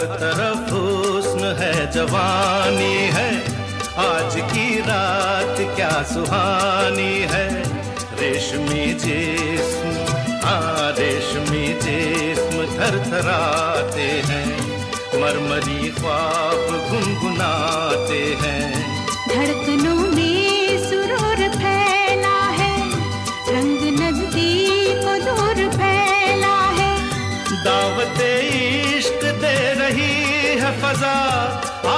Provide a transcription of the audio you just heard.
तरफ़ हुस्न है जवानी है। आज की रात क्या सुहानी है। रेशमी जिस्म हाँ रेशमी जिस्म थर थराते हैं। मरमरी ख्वाब गुनगुनाते हैं। धड़कनों में सुरूर फैला है। रंग नज़दीक दूर फैला है। दावत इश्क फजा आज हो जा